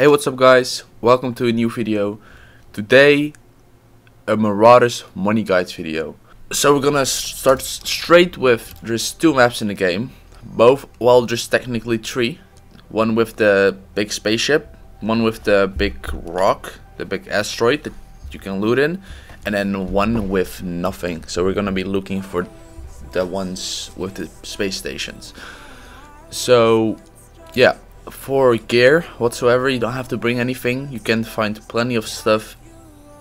Hey what's up guys, welcome to a new video. Today a Marauders money guides video. So we're gonna start straight with, there's two maps in the game. Both, well there's technically three. One with the big spaceship, one with the big rock, the big asteroid that you can loot in. And then one with nothing. So we're gonna be looking for the ones with the space stations. So yeah, for gear whatsoever you don't have to bring anything. You can find plenty of stuff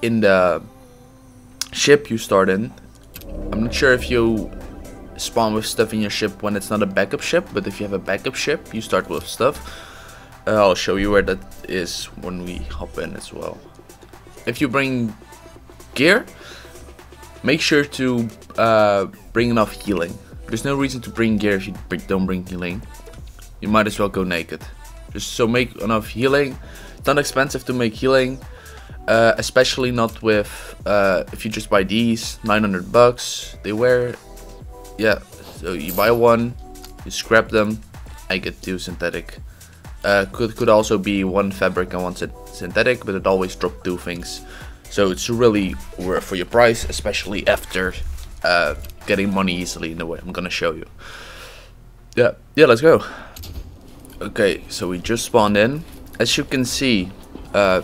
in the ship you start in. I'm not sure if you spawn with stuff in your ship when it's not a backup ship, but if you have a backup ship, you start with stuff. Uh, I'll show you where that is when we hop in as well. If you bring gear, make sure to uh, bring enough healing. There's no reason to bring gear if you don't bring healing. You might as well go naked. Just so make enough healing. It's not expensive to make healing. Uh, especially not with uh, if you just buy these 900 bucks they wear yeah so you buy one you scrap them I get two synthetic uh, could could also be one fabric and one synthetic but it always drop two things so it's really worth for your price especially after uh, getting money easily in the way I'm gonna show you yeah yeah let's go okay so we just spawned in as you can see uh,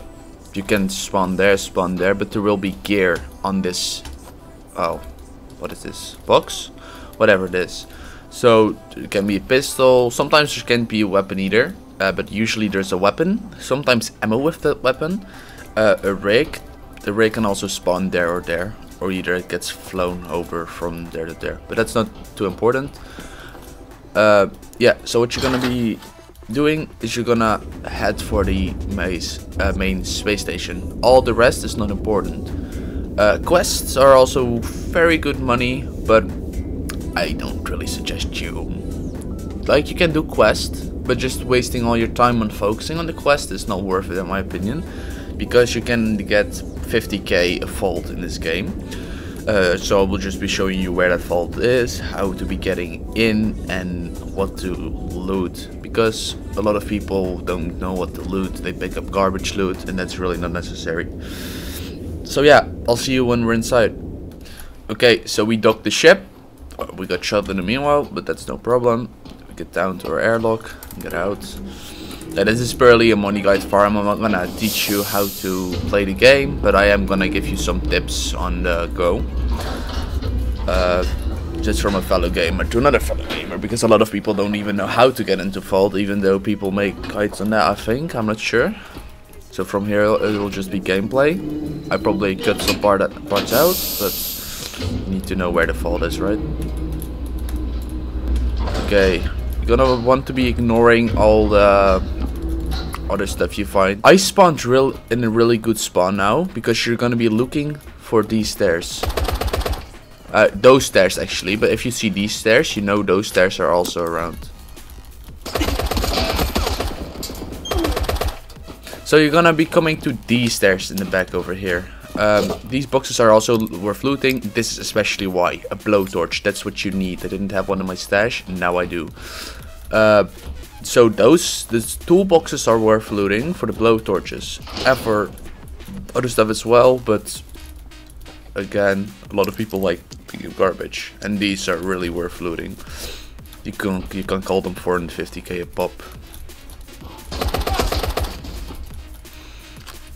you can spawn there, spawn there, but there will be gear on this. Oh, what is this? Box? Whatever it is. So it can be a pistol. Sometimes there can be a weapon either, uh, but usually there's a weapon. Sometimes ammo with that weapon. Uh, a rig. The rig can also spawn there or there, or either it gets flown over from there to there. But that's not too important. Uh, yeah. So what you're gonna be doing is you're gonna head for the maze, uh, main space station. All the rest is not important. Uh, quests are also very good money, but I don't really suggest you. Like, you can do quests, but just wasting all your time on focusing on the quest is not worth it in my opinion. Because you can get 50k a vault in this game. Uh, so I will just be showing you where that vault is, how to be getting in, and what to loot because a lot of people don't know what to loot. They pick up garbage loot and that's really not necessary. So yeah, I'll see you when we're inside. Okay, so we docked the ship. We got shot in the meanwhile, but that's no problem. We get down to our airlock, get out. This is purely a money guide farm. I'm not gonna teach you how to play the game, but I am gonna give you some tips on the go. Uh, just from a fellow gamer to another fellow gamer because a lot of people don't even know how to get into Vault even though people make guides on that I think, I'm not sure. So from here it will just be gameplay. I probably cut some part parts out, but need to know where the Vault is, right? Okay, you're gonna want to be ignoring all the other stuff you find. I spawned real in a really good spawn now because you're gonna be looking for these stairs. Uh, those stairs actually, but if you see these stairs, you know those stairs are also around. So you're gonna be coming to these stairs in the back over here. Um, these boxes are also worth looting. This is especially why. A blowtorch, that's what you need. I didn't have one in my stash, now I do. Uh, so those, the toolboxes are worth looting for the blowtorches. For other stuff as well, but again, a lot of people like garbage, and these are really worth looting. You can you can call them 450k a pop.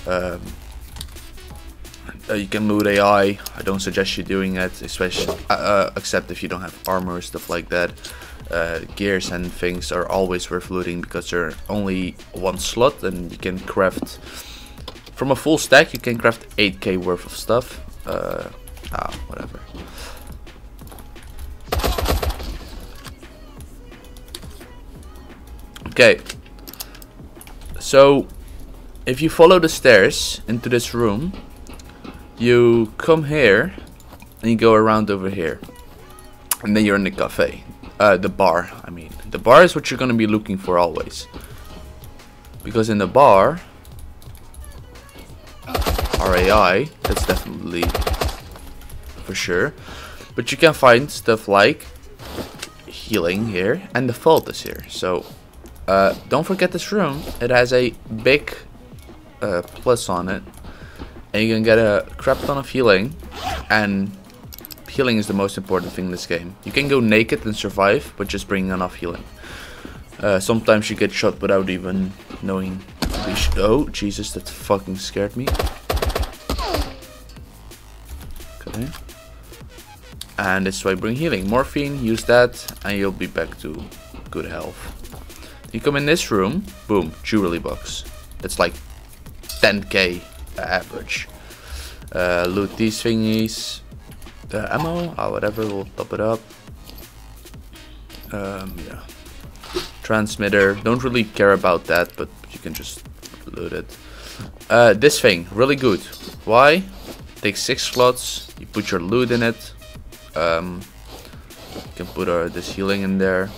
Um, uh, you can loot AI. I don't suggest you doing it, especially uh, uh, except if you don't have armor or stuff like that. Uh, gears and things are always worth looting because they're only one slot and you can craft from a full stack you can craft 8k worth of stuff uh, ah, whatever Okay. So, if you follow the stairs into this room, you come here and you go around over here. And then you're in the cafe. Uh, the bar, I mean. The bar is what you're going to be looking for always. Because in the bar, RAI, that's definitely for sure. But you can find stuff like healing here and the vault is here. So uh, don't forget this room. It has a big uh, plus on it. And you can get a crap ton of healing. And healing is the most important thing in this game. You can go naked and survive, but just bring enough healing. Uh, sometimes you get shot without even knowing. Oh, Jesus, that fucking scared me. Okay. And this way bring healing. Morphine, use that, and you'll be back to good health. You come in this room, boom, jewelry box. That's like 10k average. Uh, loot these thingies. Uh, ammo, or whatever, we'll top it up. Um, yeah. Transmitter, don't really care about that, but you can just loot it. Uh, this thing, really good. Why? Takes six slots, you put your loot in it. Um, you can put uh, this healing in there.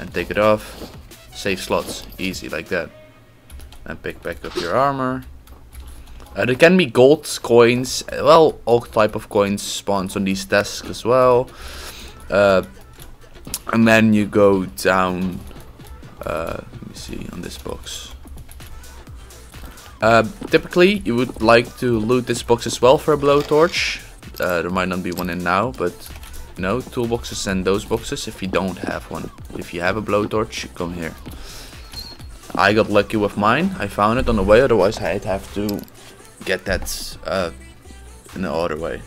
And take it off. Save slots, easy like that. And pick back up your armor. Uh, there can be gold coins, well, all type of coins spawns on these desks as well. Uh, and then you go down, uh, let me see, on this box. Uh, typically, you would like to loot this box as well for a blowtorch. Uh, there might not be one in now, but you know, toolboxes and those boxes if you don't have one. If you have a blowtorch, come here. I got lucky with mine. I found it on the way, otherwise I'd have to get that uh, in the other way.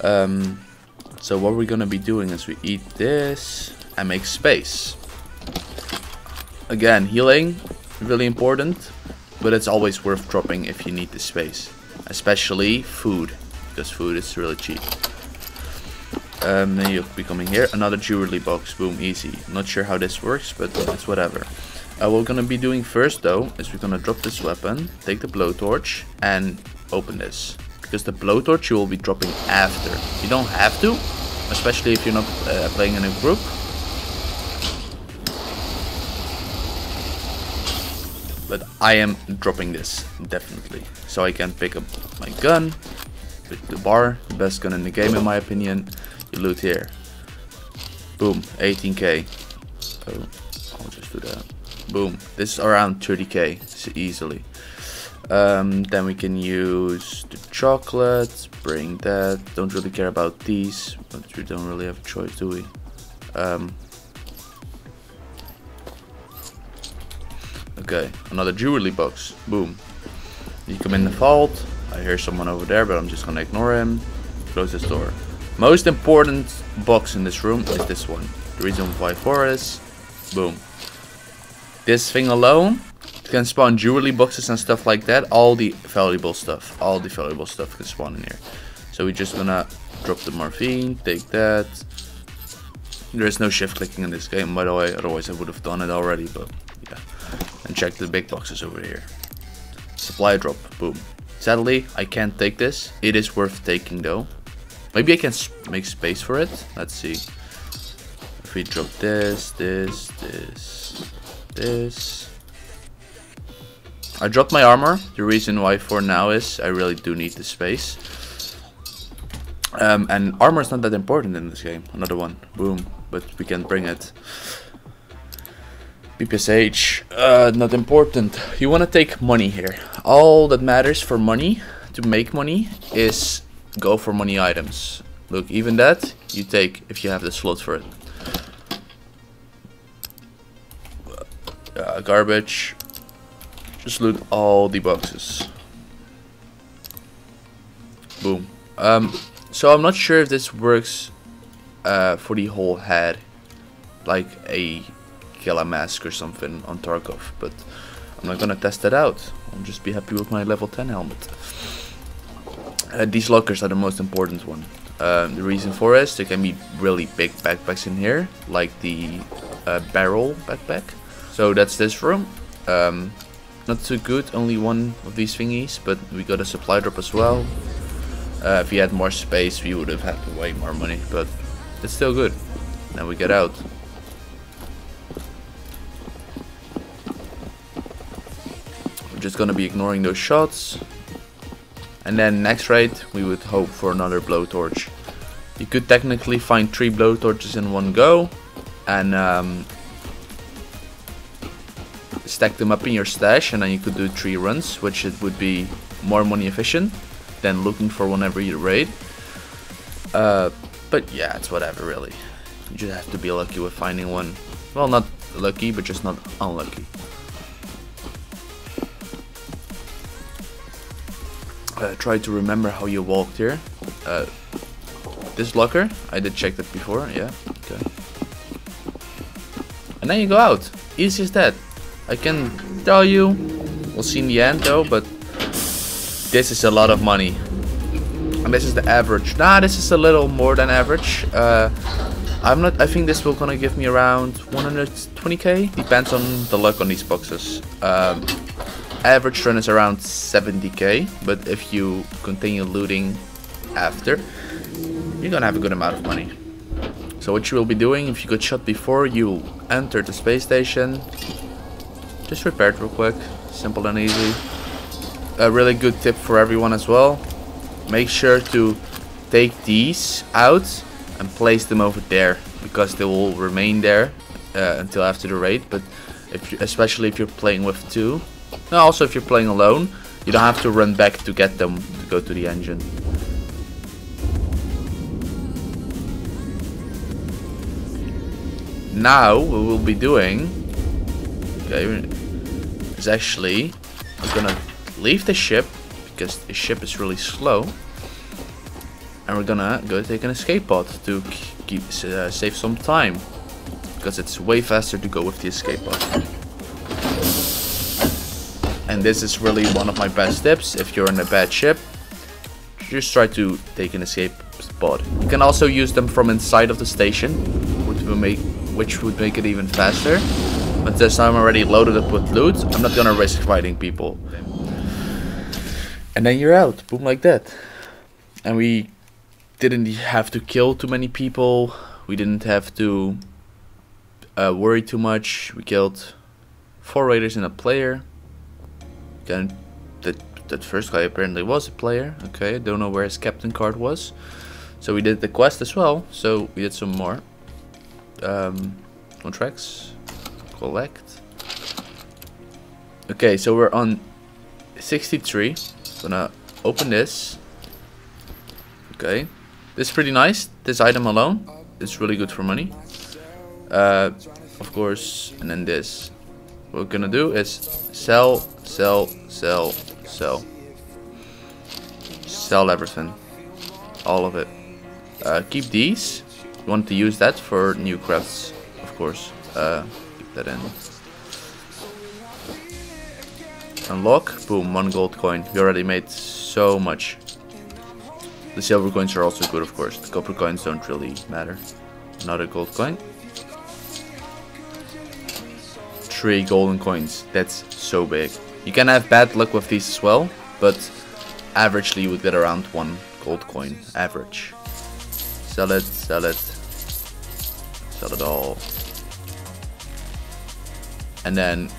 Um, so what we're gonna be doing is we eat this and make space. Again, healing, really important, but it's always worth dropping if you need the space. Especially food, because food is really cheap. Um, then you'll be coming here, another jewelry box, boom, easy. Not sure how this works, but it's whatever. Uh, what we're gonna be doing first though, is we're gonna drop this weapon, take the blowtorch, and open this. Because the blowtorch you will be dropping after. You don't have to, especially if you're not uh, playing in a group. But I am dropping this, definitely. So I can pick up my gun, with the BAR, the best gun in the game in my opinion. You loot here. Boom, 18k. Oh, I'll just do that. Boom. This is around 30k easily. Um, then we can use the chocolate, bring that. Don't really care about these, but we don't really have a choice, do we? Um, okay, another jewelry box. Boom. You come in the vault. I hear someone over there, but I'm just gonna ignore him. Close this door. Most important box in this room is this one. The reason why for is, boom. This thing alone can spawn jewelry boxes and stuff like that. All the valuable stuff. All the valuable stuff can spawn in here. So we're just gonna drop the morphine, take that. There is no shift clicking in this game, by the way. Otherwise I would have done it already, but yeah. And check the big boxes over here. Supply drop, boom. Sadly, I can't take this. It is worth taking though. Maybe I can make space for it. Let's see. If we drop this, this, this, this. I dropped my armor. The reason why for now is I really do need the space. Um, and armor is not that important in this game. Another one. Boom. But we can bring it. PPSH. Uh, not important. You want to take money here. All that matters for money, to make money, is go for money items. Look, even that, you take if you have the slot for it. Uh, garbage. Just loot all the boxes. Boom. Um, so I'm not sure if this works uh, for the whole head. Like a Killa mask or something on Tarkov. But I'm not gonna test that out. I'll just be happy with my level 10 helmet. Uh, these lockers are the most important one. Um, the reason for is there can be really big backpacks in here, like the uh, barrel backpack. So that's this room. Um, not too good, only one of these thingies, but we got a supply drop as well. Uh, if we had more space, we would have had way more money, but it's still good. Now we get out. We're just gonna be ignoring those shots. And then next raid, we would hope for another blowtorch. You could technically find three blowtorches in one go, and um, stack them up in your stash and then you could do three runs, which it would be more money efficient than looking for one every raid. Uh, but yeah, it's whatever really. You just have to be lucky with finding one. Well, not lucky, but just not unlucky. Uh, try to remember how you walked here. Uh, this locker, I did check that before, yeah, okay. And then you go out, easy as that. I can tell you, we'll see in the end though, but this is a lot of money. And this is the average. Nah, this is a little more than average. Uh, I'm not. I think this will gonna give me around 120k. Depends on the luck on these boxes. Um, average run is around 70k, but if you continue looting after, you're gonna have a good amount of money. So what you will be doing if you got shot before you enter the space station, just repair it real quick, simple and easy. A really good tip for everyone as well. Make sure to take these out and place them over there because they will remain there uh, until after the raid. But if you, especially if you're playing with two, and also if you're playing alone, you don't have to run back to get them to go to the engine. Now we'll be doing okay, is actually I'm gonna leave the ship because the ship is really slow and we're gonna go take an escape pod to keep uh, save some time because it's way faster to go with the escape pod. And this is really one of my best tips if you're in a bad ship just try to take an escape pod. You can also use them from inside of the station which will make which would make it even faster but since I'm already loaded up with loot I'm not gonna risk fighting people and then you're out boom like that and we didn't have to kill too many people. We didn't have to uh, worry too much. We killed four raiders and a player. Again, that that first guy apparently was a player. Okay, don't know where his captain card was. So we did the quest as well. So we did some more. Um, contracts, collect. Okay, so we're on 63. Gonna open this. Okay, this is pretty nice. This item alone is really good for money. Uh, of course, and then this. What we're gonna do is sell, sell, sell, sell. Sell everything. All of it. Uh, keep these. You want to use that for new crafts, of course. Uh, that in. Unlock. Boom, one gold coin. We already made so much. The silver coins are also good, of course. The copper coins don't really matter. Another gold coin. Three golden coins. That's so big. You can have bad luck with these as well, but averagely you would get around one gold coin. Average. Sell it, sell it. Sell it all. And then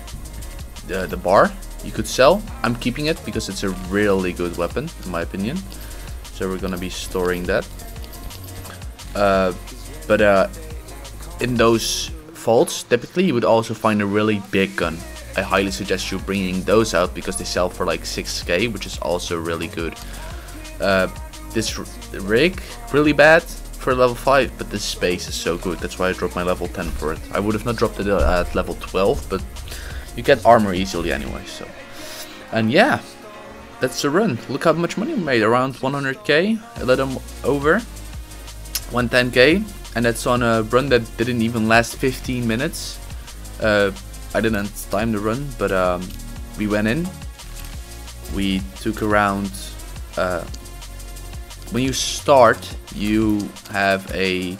the, the BAR you could sell. I'm keeping it because it's a really good weapon, in my opinion. So we're gonna be storing that. Uh, but uh, in those vaults typically you would also find a really big gun. I highly suggest you bringing those out because they sell for like 6k which is also really good. Uh, this rig really bad for level 5 but this space is so good that's why I dropped my level 10 for it I would have not dropped it at level 12 but you get armor easily anyway so and yeah that's the run. Look how much money we made, around 100k, a little over, 110k, and that's on a run that didn't even last 15 minutes. Uh, I didn't time the run, but um, we went in. We took around. Uh, when you start, you have a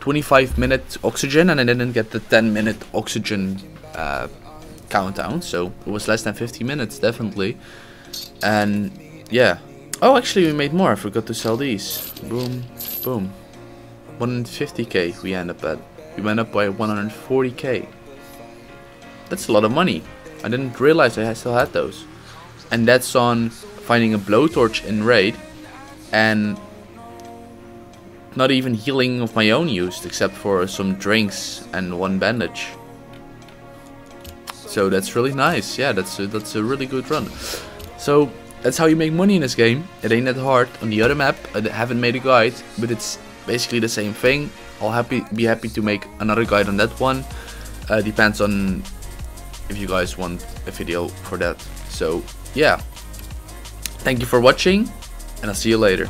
25 minute oxygen, and I didn't get the 10 minute oxygen uh, countdown, so it was less than 50 minutes, definitely. And yeah. Oh, actually, we made more. I forgot to sell these. Boom, boom. 150k we end up at. We went up by 140k. That's a lot of money. I didn't realize I still had those. And that's on finding a blowtorch in raid and not even healing of my own used except for some drinks and one bandage. So that's really nice. Yeah, that's a, that's a really good run. So that's how you make money in this game. It ain't that hard. On the other map, I haven't made a guide, but it's basically the same thing. I'll happy be happy to make another guide on that one. Uh, depends on if you guys want a video for that. So yeah, thank you for watching, and I'll see you later.